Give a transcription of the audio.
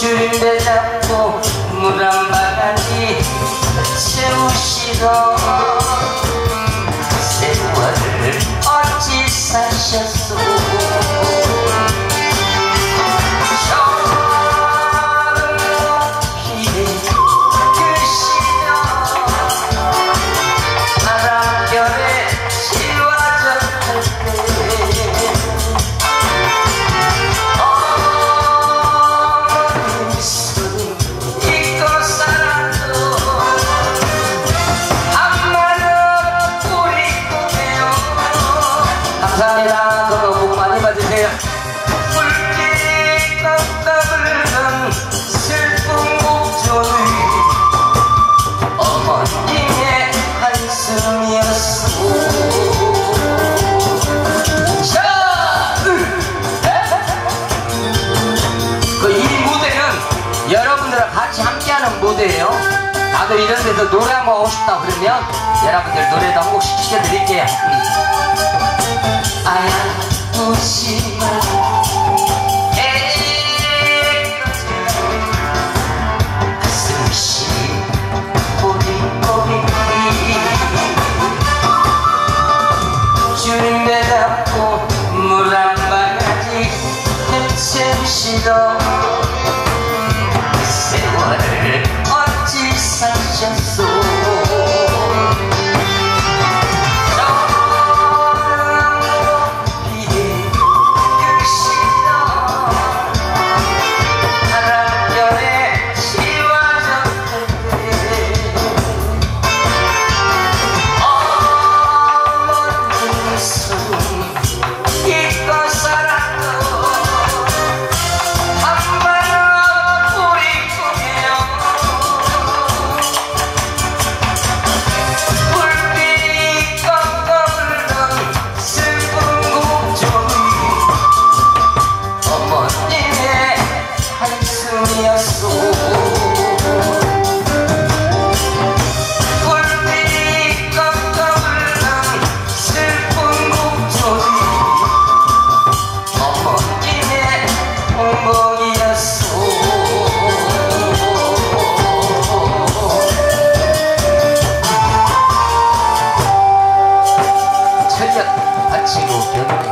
Jendelaku merambahkan Seusido Sewar Oci Sasha Suhu 감사합니다. 건강 복 많이 받으세요. 어머니의 한숨이었어 같이 함께하는 무대예요 나도 이런 데서 노래 한번 하고 싶다 그러면 여러분들 노래도 한 곡씩 시켜드릴게요 음. 新疆行